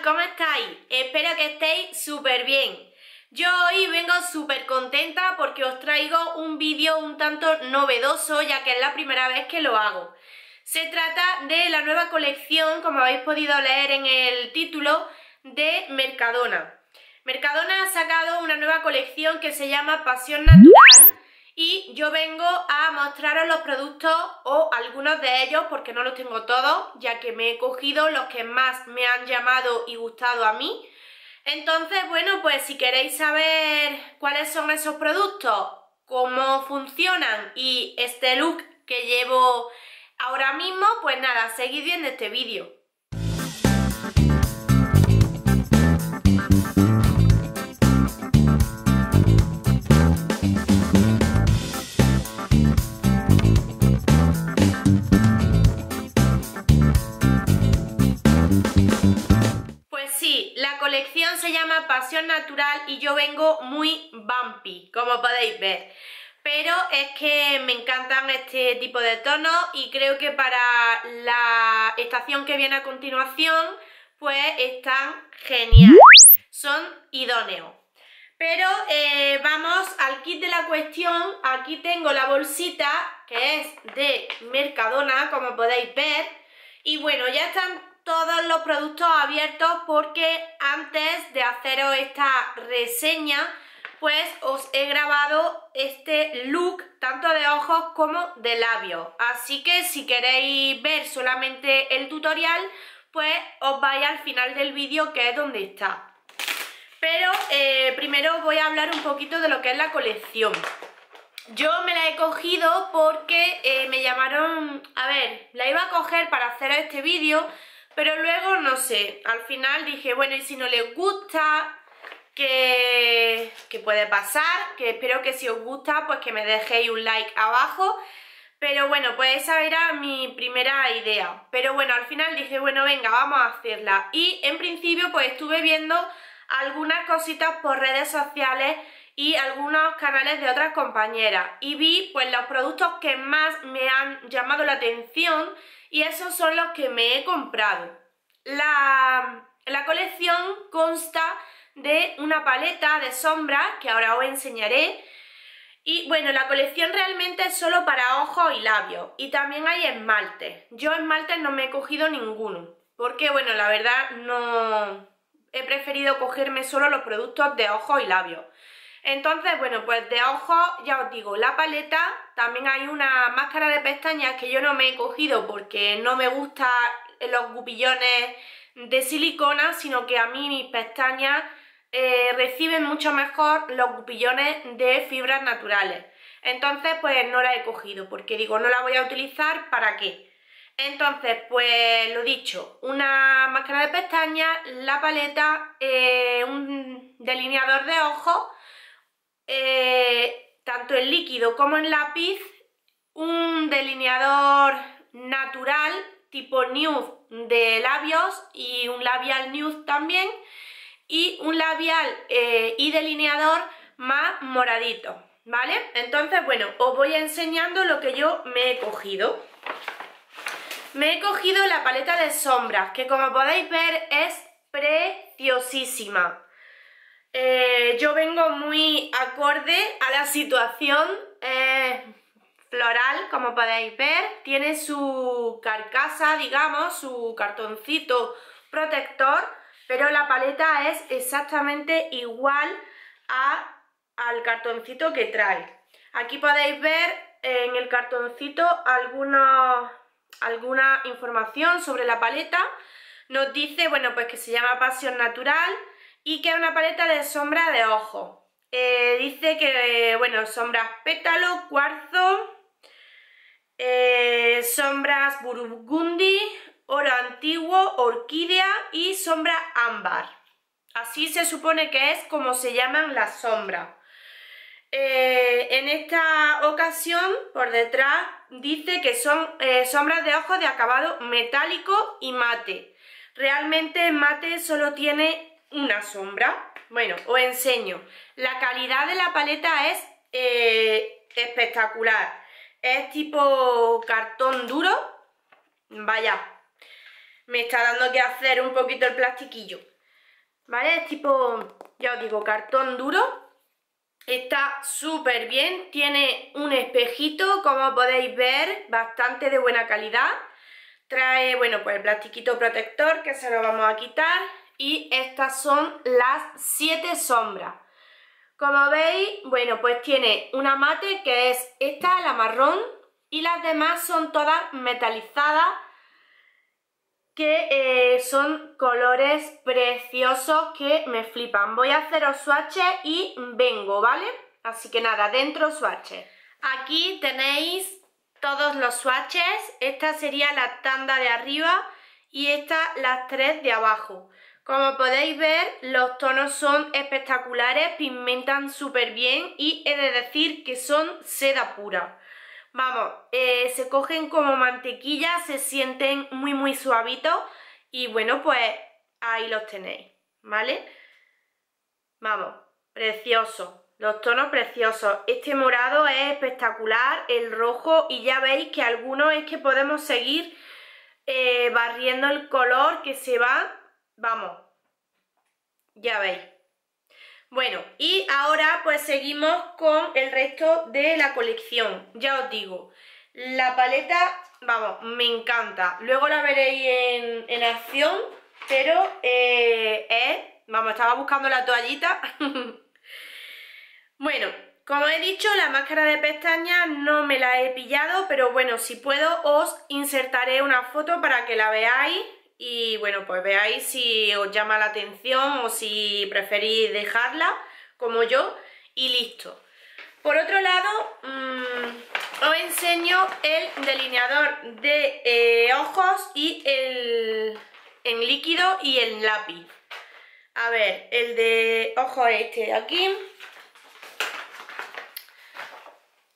¿Cómo estáis? Espero que estéis súper bien. Yo hoy vengo súper contenta porque os traigo un vídeo un tanto novedoso ya que es la primera vez que lo hago. Se trata de la nueva colección, como habéis podido leer en el título, de Mercadona. Mercadona ha sacado una nueva colección que se llama Pasión Natural y yo vengo a mostraros los productos o algunos de ellos porque no los tengo todos ya que me he cogido los que más me han llamado y gustado a mí. Entonces bueno pues si queréis saber cuáles son esos productos cómo funcionan y este look que llevo ahora mismo pues nada seguid viendo este vídeo se llama Pasión Natural y yo vengo muy bumpy, como podéis ver. Pero es que me encantan este tipo de tonos y creo que para la estación que viene a continuación, pues están geniales. Son idóneos. Pero eh, vamos al kit de la cuestión. Aquí tengo la bolsita, que es de Mercadona, como podéis ver. Y bueno, ya están todos los productos abiertos porque antes de haceros esta reseña pues os he grabado este look tanto de ojos como de labios. Así que si queréis ver solamente el tutorial pues os vais al final del vídeo que es donde está. Pero eh, primero voy a hablar un poquito de lo que es la colección. Yo me la he cogido porque eh, me llamaron, a ver, la iba a coger para hacer este vídeo pero luego, no sé, al final dije, bueno, y si no les gusta, que, puede pasar, que espero que si os gusta, pues que me dejéis un like abajo. Pero bueno, pues esa era mi primera idea. Pero bueno, al final dije, bueno, venga, vamos a hacerla. Y en principio, pues estuve viendo algunas cositas por redes sociales y algunos canales de otras compañeras. Y vi, pues, los productos que más me han llamado la atención y esos son los que me he comprado. La, colección consta de una paleta de sombras que ahora os enseñaré y bueno, la colección realmente es solo para ojos y labios y también hay esmaltes. Yo esmaltes no me he cogido ninguno porque bueno, la verdad no he preferido cogerme solo los productos de ojos y labios. Entonces, bueno, pues de ojos, ya os digo, la paleta, también hay una máscara de pestañas que yo no me he cogido porque no me gustan los gupillones de silicona, sino que a mí mis pestañas eh, reciben mucho mejor los gupillones de fibras naturales. Entonces, pues no la he cogido porque digo, no la voy a utilizar, ¿para qué? Entonces, pues lo dicho, una máscara de pestañas, la paleta, eh, un delineador de ojos eh, tanto en líquido como en lápiz, un delineador natural tipo nude de labios y un labial nude también y un labial eh, y delineador más moradito, ¿vale? Entonces, bueno, os voy enseñando lo que yo me he cogido. Me he cogido la paleta de sombras, que como podéis ver es preciosísima. Eh, yo vengo muy acorde a la situación eh, floral, como podéis ver. Tiene su carcasa, digamos, su cartoncito protector, pero la paleta es exactamente igual al cartoncito que trae. Aquí podéis ver en el cartoncito alguna información sobre la paleta. Nos dice, bueno, pues que se llama Pasión Natural, y que es una paleta de sombra de ojo. Eh, dice que, bueno, sombras pétalo, cuarzo, eh, sombras burgundy, oro antiguo, orquídea y sombra ámbar. Así se supone que es como se llaman las sombras. Eh, en esta ocasión, por detrás, dice que son sombras de ojo de acabado metálico y mate. Realmente mate solo tiene una sombra. Bueno, os enseño. La calidad de la paleta es eh, espectacular. Es tipo cartón duro. Vaya. me está dando que hacer un poquito el plastiquillo. ¿Vale? Es tipo, ya os digo, cartón duro. Está súper bien, tiene un espejito, como podéis ver, bastante de buena calidad. Trae, bueno, pues el plastiquito protector que se lo vamos a quitar. Y estas son las 7 sombras. Como veis, bueno, pues tiene una mate que es esta, la marrón, y las demás son todas metalizadas que eh, son colores preciosos que me flipan. Voy a haceros swatches y vengo, ¿vale? Así que nada, dentro swatches. Aquí tenéis todos los swatches. Esta sería la tanda de arriba y esta las tres de abajo. Como podéis ver, los tonos son espectaculares, pigmentan súper bien y he de decir que son seda pura. Vamos, eh, se cogen como mantequilla, se sienten muy muy suavitos y bueno, pues ahí los tenéis, ¿vale? Vamos, precioso, los tonos preciosos. Este morado es espectacular, el rojo y ya veis que algunos es que podemos seguir eh, barriendo el color que se va, vamos, ya veis. Bueno, y ahora pues seguimos con el resto de la colección. Ya os digo, la paleta, vamos, me encanta. Luego la veréis en, acción, pero eh. Vamos, estaba buscando la toallita. bueno, como he dicho, la máscara de pestañas no me la he pillado, pero bueno, si puedo os insertaré una foto para que la veáis y bueno, pues veáis si os llama la atención o si preferís dejarla como yo y listo. Por otro lado, mm, os enseño el delineador de eh, ojos y el en líquido y el lápiz. A ver, el de ojos este de aquí.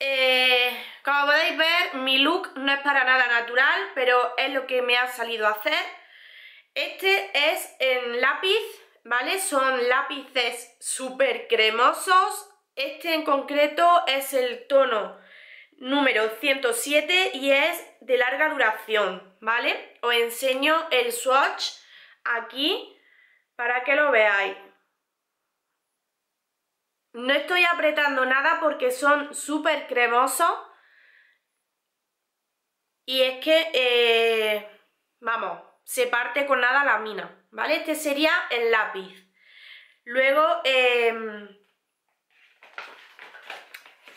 Eh, como podéis ver, mi look no es para nada natural, pero es lo que me ha salido a hacer. Este es en lápiz, ¿vale? Son lápices súper cremosos. Este en concreto es el tono número 107 y es de larga duración, ¿vale? Os enseño el swatch aquí para que lo veáis. No estoy apretando nada porque son súper cremosos. Y es que, eh, vamos, se parte con nada la mina, ¿vale? Este sería el lápiz. Luego, em,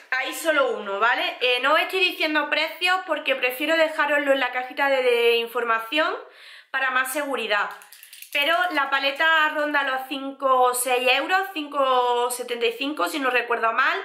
hay solo uno, ¿vale? Eh, no estoy diciendo precios porque prefiero dejaroslo en la cajita de, información para más seguridad. Pero la paleta ronda los 5 o 6 euros, 5,75 si no recuerdo mal.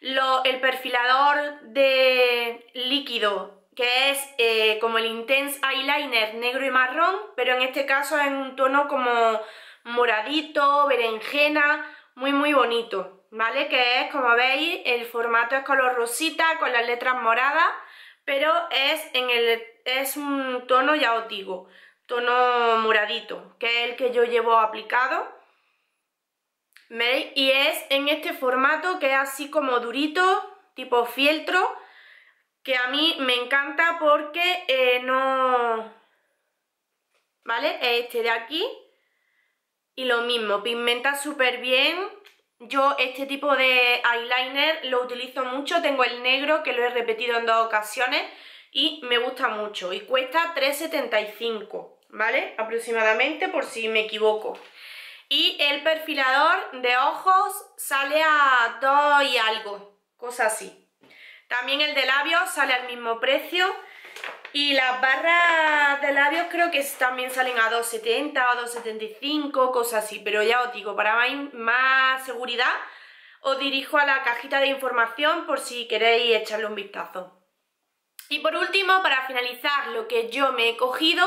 el perfilador de líquido que es eh, como el Intense Eyeliner negro y marrón, pero en este caso es un tono como moradito, berenjena, muy muy bonito, ¿vale? Que es, como veis, el formato es color rosita, con las letras moradas, pero es, en el, es un tono, ya os digo, tono moradito, que es el que yo llevo aplicado. ¿Veis? Y es en este formato que es así como durito, tipo fieltro, que a mí me encanta porque eh, no... ¿Vale? Es este de aquí. Y lo mismo, pigmenta súper bien. Yo este tipo de eyeliner lo utilizo mucho. Tengo el negro que lo he repetido en dos ocasiones y me gusta mucho. Y cuesta 3,75, ¿vale? Aproximadamente, por si me equivoco. Y el perfilador de ojos sale a 2 y algo, cosa así. También el de labios sale al mismo precio. Y las barras de labios creo que también salen a 2,70 o 2,75, cosas así. Pero ya os digo, para más seguridad os dirijo a la cajita de información por si queréis echarle un vistazo. Y por último, para finalizar lo que yo me he cogido,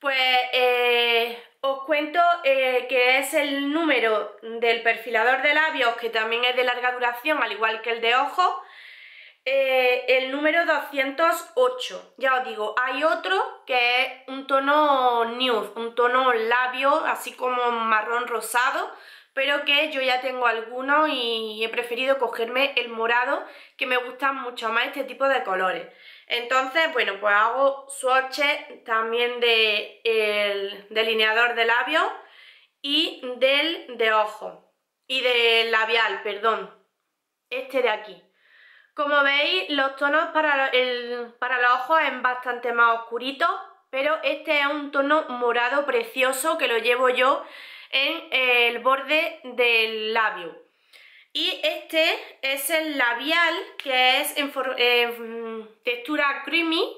pues eh, os cuento eh, que es el número del perfilador de labios, que también es de larga duración, al igual que el de ojos, eh, el número 208. Ya os digo, hay otro que es un tono nude, un tono labio, así como marrón rosado, pero que yo ya tengo algunos y he preferido cogerme el morado, que me gustan mucho más este tipo de colores. Entonces, bueno, pues hago swatches también de el delineador de labios y del de ojo y del labial, perdón, este de aquí. Como veis, los tonos para, el, para los ojos es bastante más oscurito, pero este es un tono morado precioso que lo llevo yo en el borde del labio. Y este es el labial, que es en, textura creamy,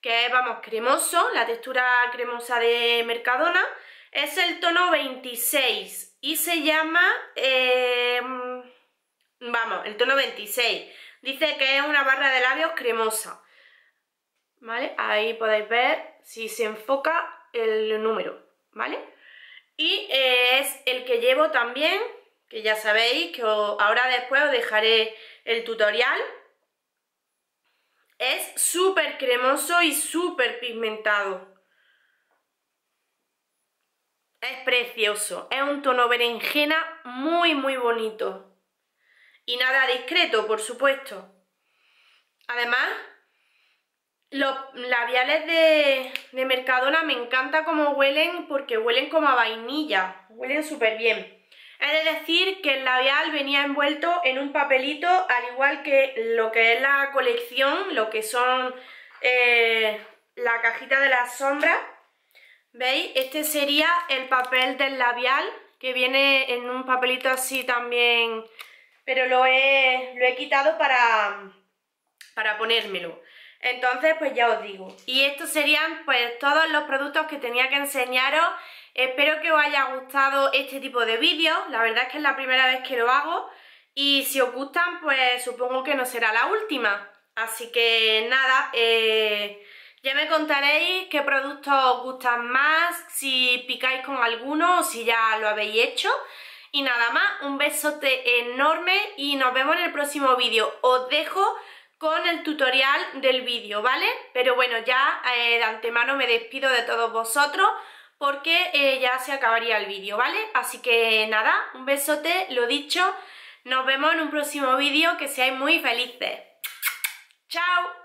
que es, vamos, cremoso, la textura cremosa de Mercadona. Es el tono 26 y se llama, em, vamos, el tono 26. Dice que es una barra de labios cremosa. ¿Vale? Ahí podéis ver si se enfoca el número, ¿vale? Y eh, es el que llevo también que ya sabéis que ahora después os dejaré el tutorial. Es súper cremoso y súper pigmentado. Es precioso, es un tono berenjena muy muy bonito. Y nada discreto, por supuesto. Además, los labiales de, de Mercadona me encanta cómo huelen porque huelen como a vainilla. Huelen súper bien. He de decir que el labial venía envuelto en un papelito, al igual que lo que es la colección, lo que son eh, la cajita de las sombras. ¿Veis? Este sería el papel del labial, que viene en un papelito así también, pero lo he, lo he quitado para, para ponérmelo. Entonces, pues ya os digo. Y estos serían pues todos los productos que tenía que enseñaros Espero que os haya gustado este tipo de vídeos, la verdad es que es la primera vez que lo hago y si os gustan pues supongo que no será la última. Así que nada, eh, ya me contaréis qué productos os gustan más, si picáis con alguno o si ya lo habéis hecho. Y nada más, un besote enorme y nos vemos en el próximo vídeo. Os dejo con el tutorial del vídeo, ¿vale? Pero bueno, ya eh, de antemano me despido de todos vosotros porque eh, ya se acabaría el vídeo, ¿vale? Así que nada, un besote, lo dicho, nos vemos en un próximo vídeo, que seáis muy felices. ¡Chao!